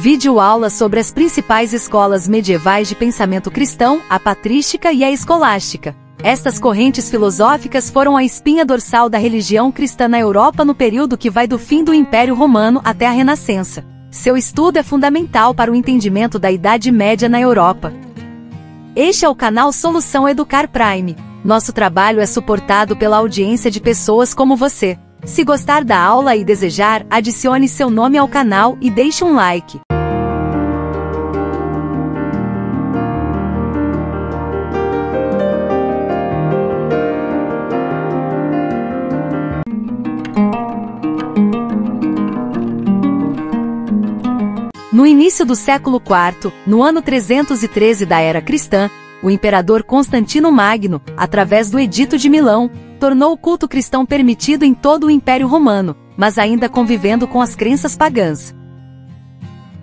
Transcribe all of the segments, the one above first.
Vídeo aula sobre as principais escolas medievais de pensamento cristão, a patrística e a escolástica. Estas correntes filosóficas foram a espinha dorsal da religião cristã na Europa no período que vai do fim do Império Romano até a Renascença. Seu estudo é fundamental para o entendimento da Idade Média na Europa. Este é o canal Solução Educar Prime. Nosso trabalho é suportado pela audiência de pessoas como você. Se gostar da aula e desejar, adicione seu nome ao canal e deixe um like. No início do século IV, no ano 313 da era cristã, o imperador Constantino Magno, através do Edito de Milão, tornou o culto cristão permitido em todo o Império Romano, mas ainda convivendo com as crenças pagãs.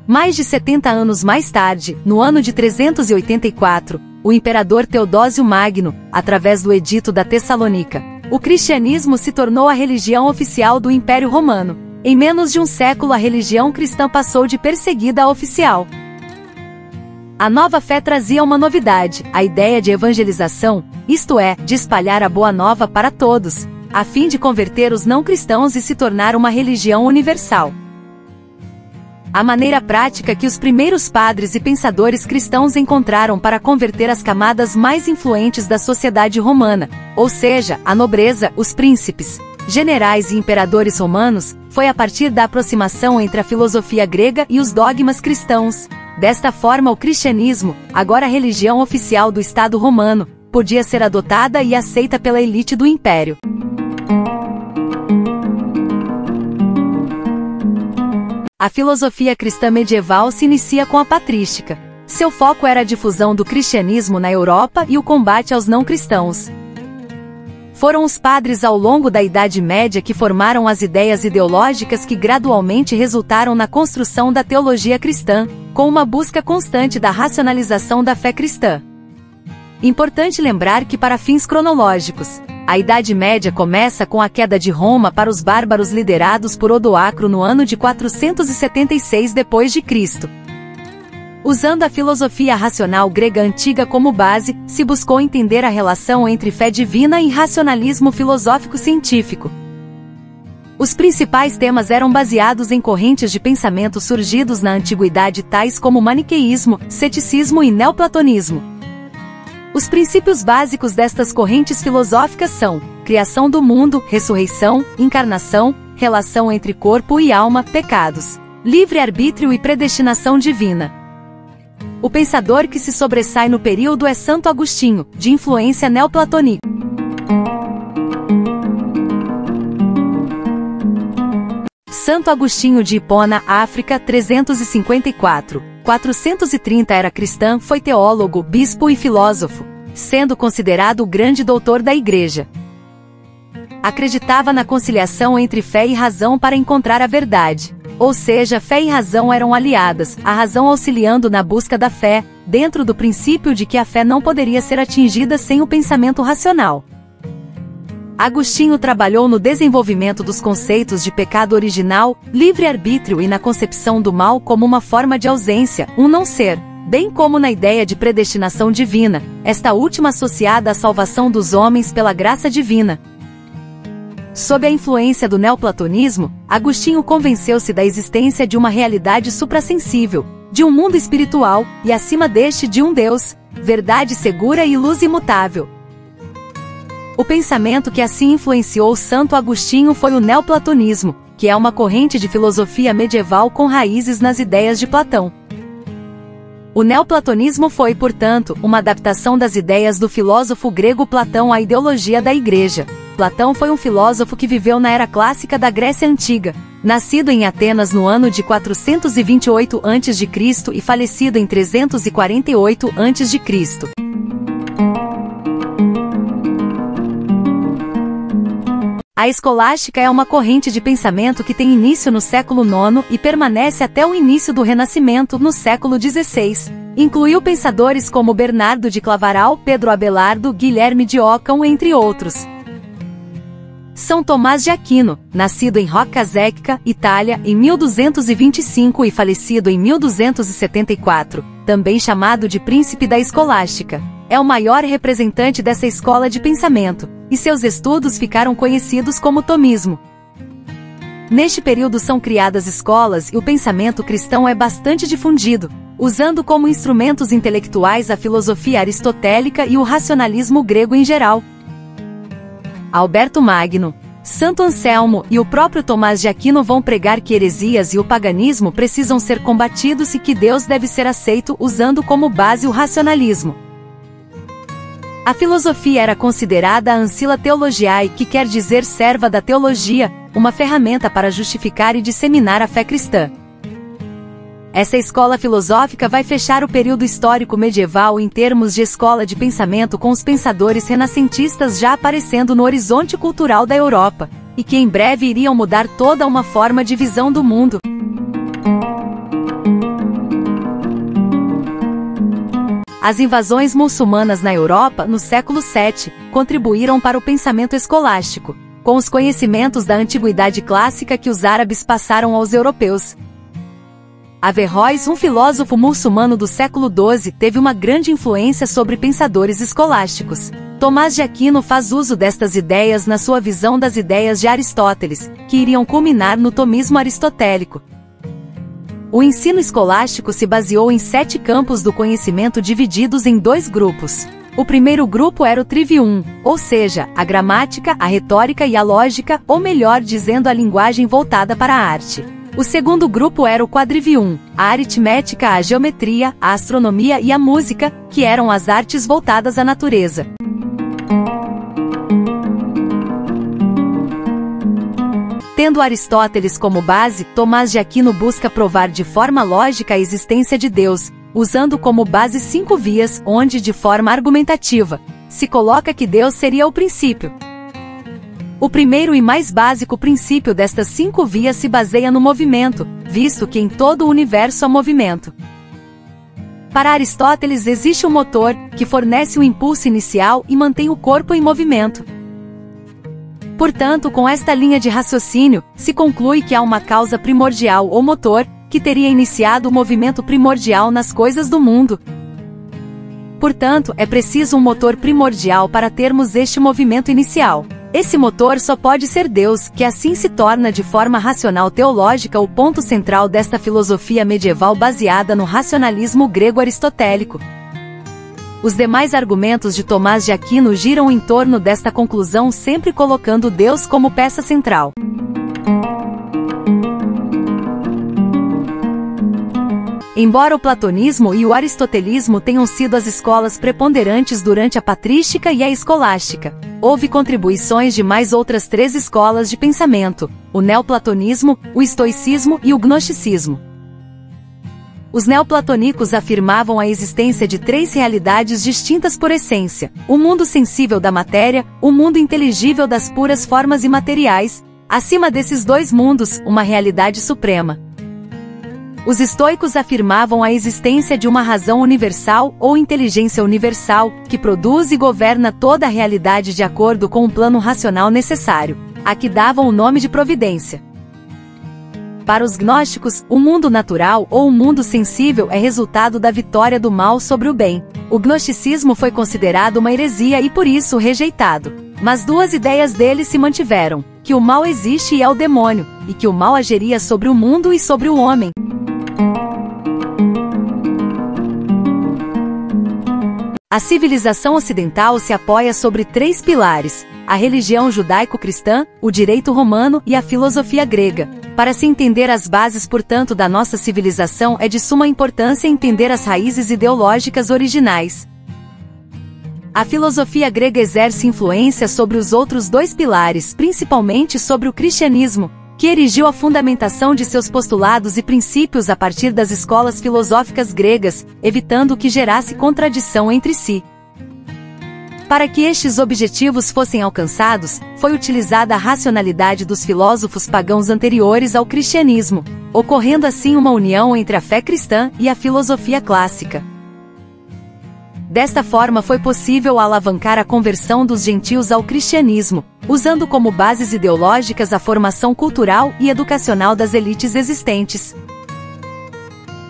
Mais de 70 anos mais tarde, no ano de 384, o imperador Teodósio Magno, através do Edito da Tessalônica, o cristianismo se tornou a religião oficial do Império Romano. Em menos de um século a religião cristã passou de perseguida a oficial. A nova fé trazia uma novidade, a ideia de evangelização, isto é, de espalhar a boa nova para todos, a fim de converter os não cristãos e se tornar uma religião universal. A maneira prática que os primeiros padres e pensadores cristãos encontraram para converter as camadas mais influentes da sociedade romana, ou seja, a nobreza, os príncipes, generais e imperadores romanos, foi a partir da aproximação entre a filosofia grega e os dogmas cristãos. Desta forma, o cristianismo, agora religião oficial do Estado romano, podia ser adotada e aceita pela elite do império. A filosofia cristã medieval se inicia com a patrística. Seu foco era a difusão do cristianismo na Europa e o combate aos não cristãos. Foram os padres ao longo da Idade Média que formaram as ideias ideológicas que gradualmente resultaram na construção da teologia cristã, com uma busca constante da racionalização da fé cristã. Importante lembrar que para fins cronológicos, a Idade Média começa com a queda de Roma para os bárbaros liderados por Odoacro no ano de 476 d.C. Usando a filosofia racional grega antiga como base, se buscou entender a relação entre fé divina e racionalismo filosófico científico. Os principais temas eram baseados em correntes de pensamento surgidos na antiguidade tais como maniqueísmo, ceticismo e neoplatonismo. Os princípios básicos destas correntes filosóficas são criação do mundo, ressurreição, encarnação, relação entre corpo e alma, pecados, livre-arbítrio e predestinação divina. O pensador que se sobressai no período é Santo Agostinho, de influência neoplatônica. Santo Agostinho de Hipona, África, 354. 430 era cristã, foi teólogo, bispo e filósofo, sendo considerado o grande doutor da Igreja. Acreditava na conciliação entre fé e razão para encontrar a verdade. Ou seja, fé e razão eram aliadas, a razão auxiliando na busca da fé, dentro do princípio de que a fé não poderia ser atingida sem o pensamento racional. Agostinho trabalhou no desenvolvimento dos conceitos de pecado original, livre-arbítrio e na concepção do mal como uma forma de ausência, um não ser, bem como na ideia de predestinação divina, esta última associada à salvação dos homens pela graça divina, Sob a influência do neoplatonismo, Agostinho convenceu-se da existência de uma realidade suprassensível, de um mundo espiritual, e acima deste de um Deus, verdade segura e luz imutável. O pensamento que assim influenciou Santo Agostinho foi o neoplatonismo, que é uma corrente de filosofia medieval com raízes nas ideias de Platão. O neoplatonismo foi, portanto, uma adaptação das ideias do filósofo grego Platão à ideologia da Igreja. Platão foi um filósofo que viveu na era clássica da Grécia Antiga, nascido em Atenas no ano de 428 a.C. e falecido em 348 a.C. A escolástica é uma corrente de pensamento que tem início no século IX e permanece até o início do Renascimento, no século XVI. Incluiu pensadores como Bernardo de Clavaral, Pedro Abelardo, Guilherme de Ockham, entre outros. São Tomás de Aquino, nascido em Roccasecca, Itália, em 1225 e falecido em 1274, também chamado de Príncipe da Escolástica, é o maior representante dessa escola de pensamento, e seus estudos ficaram conhecidos como tomismo. Neste período são criadas escolas e o pensamento cristão é bastante difundido, usando como instrumentos intelectuais a filosofia aristotélica e o racionalismo grego em geral. Alberto Magno, Santo Anselmo e o próprio Tomás de Aquino vão pregar que heresias e o paganismo precisam ser combatidos e que Deus deve ser aceito usando como base o racionalismo. A filosofia era considerada a ancilla theologiae, que quer dizer serva da teologia, uma ferramenta para justificar e disseminar a fé cristã. Essa escola filosófica vai fechar o período histórico medieval em termos de escola de pensamento com os pensadores renascentistas já aparecendo no horizonte cultural da Europa, e que em breve iriam mudar toda uma forma de visão do mundo. As invasões muçulmanas na Europa no século VII contribuíram para o pensamento escolástico, com os conhecimentos da antiguidade clássica que os árabes passaram aos europeus, Averroes, um filósofo muçulmano do século XII, teve uma grande influência sobre pensadores escolásticos. Tomás de Aquino faz uso destas ideias na sua visão das ideias de Aristóteles, que iriam culminar no tomismo aristotélico. O ensino escolástico se baseou em sete campos do conhecimento divididos em dois grupos. O primeiro grupo era o trivium, ou seja, a gramática, a retórica e a lógica, ou melhor dizendo a linguagem voltada para a arte. O segundo grupo era o quadrivium, a aritmética, a geometria, a astronomia e a música, que eram as artes voltadas à natureza. Tendo Aristóteles como base, Tomás de Aquino busca provar de forma lógica a existência de Deus, usando como base cinco vias, onde, de forma argumentativa, se coloca que Deus seria o princípio, o primeiro e mais básico princípio destas cinco vias se baseia no movimento, visto que em todo o universo há movimento. Para Aristóteles existe um motor, que fornece o impulso inicial e mantém o corpo em movimento. Portanto, com esta linha de raciocínio, se conclui que há uma causa primordial ou motor, que teria iniciado o movimento primordial nas coisas do mundo. Portanto, é preciso um motor primordial para termos este movimento inicial. Esse motor só pode ser Deus, que assim se torna de forma racional teológica o ponto central desta filosofia medieval baseada no racionalismo grego aristotélico. Os demais argumentos de Tomás de Aquino giram em torno desta conclusão, sempre colocando Deus como peça central. Embora o platonismo e o aristotelismo tenham sido as escolas preponderantes durante a patrística e a escolástica, houve contribuições de mais outras três escolas de pensamento: o neoplatonismo, o estoicismo e o gnosticismo. Os neoplatônicos afirmavam a existência de três realidades distintas por essência: o mundo sensível da matéria, o mundo inteligível das puras formas imateriais, acima desses dois mundos, uma realidade suprema. Os estoicos afirmavam a existência de uma razão universal ou inteligência universal, que produz e governa toda a realidade de acordo com um plano racional necessário, a que davam o nome de providência. Para os gnósticos, o mundo natural ou o mundo sensível é resultado da vitória do mal sobre o bem. O gnosticismo foi considerado uma heresia e por isso rejeitado. Mas duas ideias deles se mantiveram: que o mal existe e é o demônio, e que o mal ageria sobre o mundo e sobre o homem. A civilização ocidental se apoia sobre três pilares: a religião judaico-cristã, o direito romano e a filosofia grega. Para se entender as bases, portanto, da nossa civilização, é de suma importância entender as raízes ideológicas originais. A filosofia grega exerce influência sobre os outros dois pilares, principalmente sobre o cristianismo, que erigiu a fundamentação de seus postulados e princípios a partir das escolas filosóficas gregas, evitando que gerasse contradição entre si. Para que estes objetivos fossem alcançados, foi utilizada a racionalidade dos filósofos pagãos anteriores ao cristianismo, ocorrendo assim uma união entre a fé cristã e a filosofia clássica. Desta forma foi possível alavancar a conversão dos gentios ao cristianismo, usando como bases ideológicas a formação cultural e educacional das elites existentes.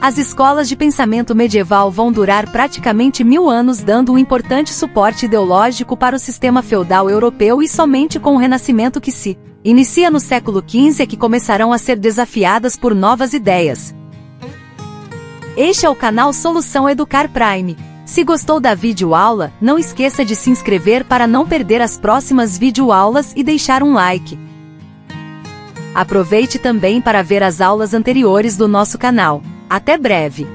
As escolas de pensamento medieval vão durar praticamente mil anos dando um importante suporte ideológico para o sistema feudal europeu e somente com o renascimento que se inicia no século XV é que começarão a ser desafiadas por novas ideias. Este é o canal Solução Educar Prime. Se gostou da videoaula, não esqueça de se inscrever para não perder as próximas videoaulas e deixar um like. Aproveite também para ver as aulas anteriores do nosso canal. Até breve!